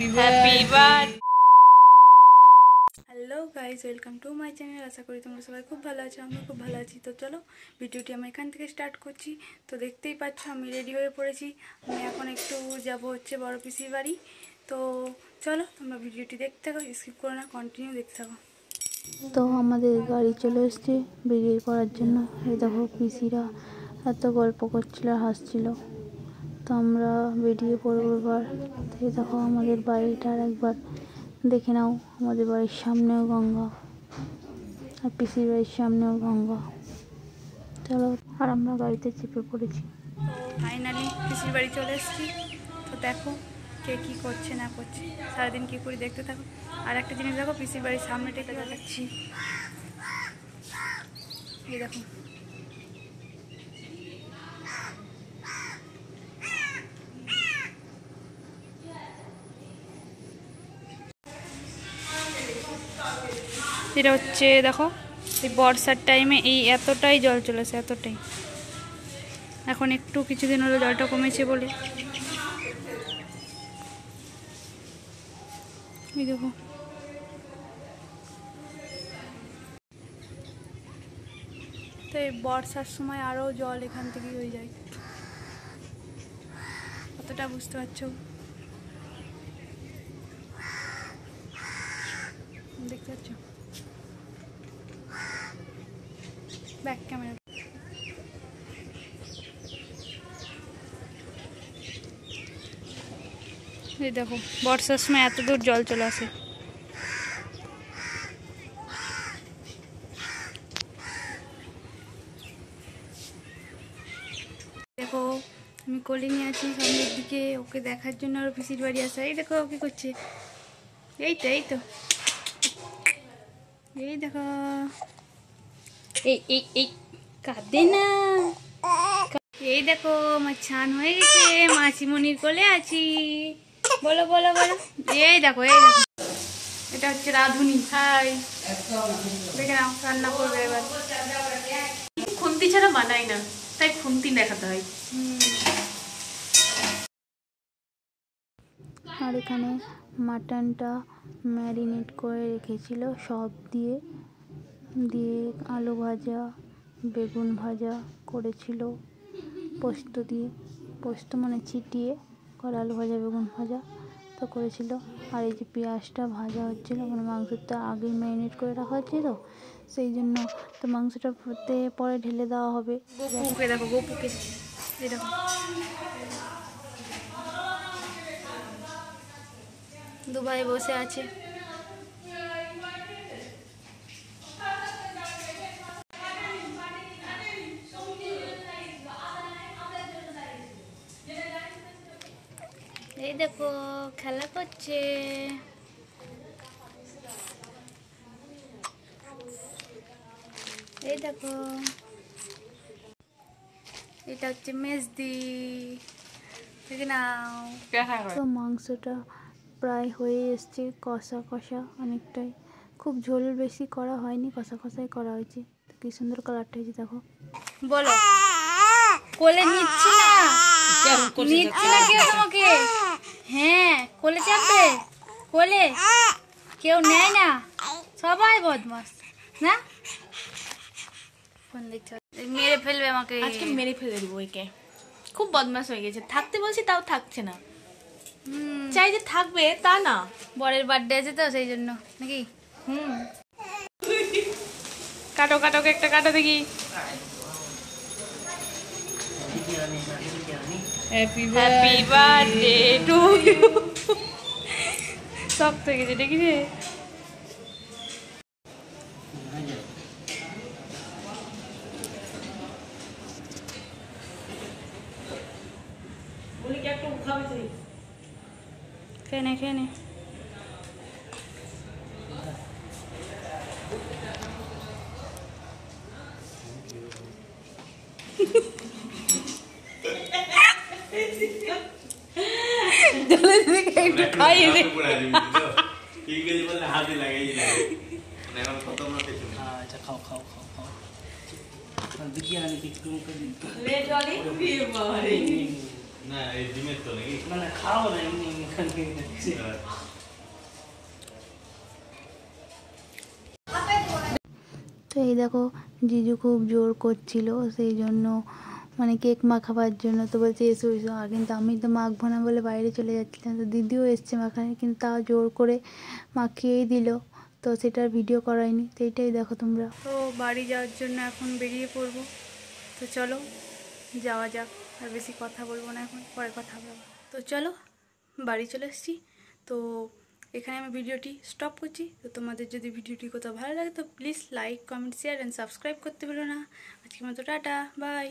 Happy birthday hello guys welcome to my channel আশা করি তোমরা সবাই খুব ভালো আছো আমিও খুব ভালো আছি। তো চলো ভিডিওটি আমি এখান থেকে স্টার্ট করছি। তো দেখতেই পাচ্ছ আমি রেডি হয়ে পড়েছি। আমি এখন একটু যাব হচ্ছে বড় পিসির বাড়ি। তো চলো তোমরা ভিডিওটি দেখতে থাকো স্কিপ করো না কন্টিনিউ দেখতে থাকো। তো আমাদের গাড়ি চলে এসছে বেরিয়ে পড়ার জন্য। এই দেখো পিসিরা এত গল্প করছিল আর হাসছিল। তো আমরা বেরিয়ে পড়ব এবার। দেখো আমাদের বাড়িটা আর একবার দেখে নাও। আমাদের বাড়ির সামনেও গঙ্গা আর পিসির বাড়ির সামনেও গঙ্গা। চলো, আর আমরা গাড়িতে চেপে পড়েছি। ফাইনালি পিসির বাড়ি চলে এসেছি। তো দেখো কে কী করছে, না করছে, সারাদিন কী করি দেখতে থাকো। আর একটা জিনিস দেখো, পিসির বাড়ির সামনে টেকে দেখাচ্ছি। দেখো। এটা হচ্ছে, দেখো, এই বর্ষার টাইমে এই এতটাই জল চলেছে এতটাই। এখন একটু কিছুদিন হলো জলটা কমেছে বলে। দেখো। তো এই বর্ষার সময় আরও জল এখান থেকেই হয়ে যায়। কতটা বুঝতে পারছ? দেখতে পাচ্ছ? ব্যাক ক্যামেরা এই দেখো, বর্ষার সময় এত দূর জল চলে আসে। দেখো, আমি কোলে নিয়ে আছি, সামনের দিকে ওকে দেখার জন্য আরও পিসির বাড়ি আসা এই দেখো কি করছে? এই তো এই তো। এই দেখো। এই এই এই, কাঁদে না। এই দেখো, আমার ছান হয়ে গেছে, মাসিমণির কোলে আছি। বলো বলো বলো। এই দেখো এই দেখো। এটা হচ্ছে রাধুনি, হাই। দেখে নাও, রান্না করবে এবার। খুন্তি ছাড়া বানাই না, তাই খুন্তি দেখাতে হয়। আর এখানে মাটনটা ম্যারিনেট করে রেখেছিল সব দিয়ে। দিয়ে আলু ভাজা, বেগুন ভাজা করেছিল। পোস্ত দিয়ে, পোস্ত মানে চিটিয়ে করে আলু ভাজা, বেগুন ভাজা তো করেছিল। আর এই যে পেঁয়াজটা ভাজা হচ্ছিল মানে মাংসটা আগেই ম্যারিনেট করে রাখা হচ্ছে তো সেই জন্য তো মাংসটা পরে ঢেলে দেওয়া হবে। দুবাই বসে আছে। এই দেখো খেলা করছে। এই দেখো এটা হচ্ছে মেজদি তো মাংসটা প্রায় হয়ে এসছে কষা কষা অনেকটাই। খুব ঝোল বেশি করা হয়নি কষা কষাই করা হয়েছে। তো কি সুন্দর কালারটা হয়েছে দেখো। বলো কোলে নিচ্ছি না? নিচ্ছি না কেউ তোমাকে? হ্যাঁ কোলে চাপবে? কোলে? কেউ নেয় না? সবাই বদমাস না? ফোন দেখছ মেরে ফেলবে আমাকে। আজকে মেরে ফেলে দেবো একে খুব বদমাস হয়ে গেছে। থাকতে বলছি তাও থাকছে না। হুম, চাই যে থাকবে তা না। বরের বার্থডে আছে তো সেই জন্য। নাকি? হুম। কাটো কাটো একটা কাটো দেখি। হ্যাপি বার্থডে টু শক্ত হয়ে গেছে দেখি রে খেয়ে নে খেয়ে নে একটু খাইয়ে দে ইংরেজি বললে হাতে লাগাই লাগে এখন কত আচ্ছা খাও খাও খাও খাও। বিরিয়ানি একটু মুখে দিন লে জলি দিয়ে বাবারে না এই ডিমের তো নাকি? না না খাওয়াবো না এমনি এমনি এখান তো এই দেখো জিজু খুব জোর করছিল সেই জন্য মানে কেক মাখাবার জন্য তো বলছে, এসো এসো। আর কিন্তু আমি তো মাখবো না বলে বাইরে চলে যাচ্ছিলাম। তো দিদিও এসছে মাখানে, কিন্তু তাও জোর করে মাখিয়েই দিল। তো সেটার ভিডিও করাইনি তো এইটাই দেখো তোমরা। তো বাড়ি যাওয়ার জন্য এখন বেরিয়ে পড়ব। তো চলো, যাওয়া যাক। আর বেশি কথা বলব না এখন, পরে কথা বলব তো চলো, বাড়ি চলে এসেছি। তো এখানে আমি ভিডিওটি স্টপ করছি। তো তোমাদের যদি ভিডিওটি কোথাও ভালো লাগে, তো please like comment share and subscribe করতে ভুলো না। আজকের মতো টাটা বাই